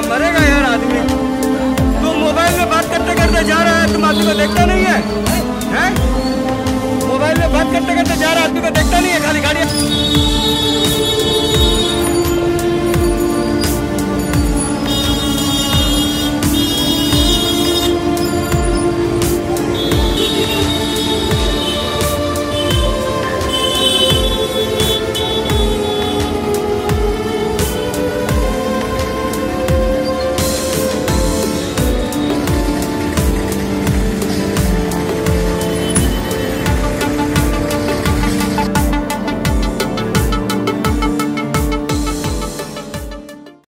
मरेगा मरेगा यार आदमी। तुम मोबाइल में बात करते करते जा रहा है, तुम आदमी को देखता नहीं है? हैं? मोबाइल में बात करते करते जा रहा है, आदमी को देखता नहीं है, खाली गाड़ी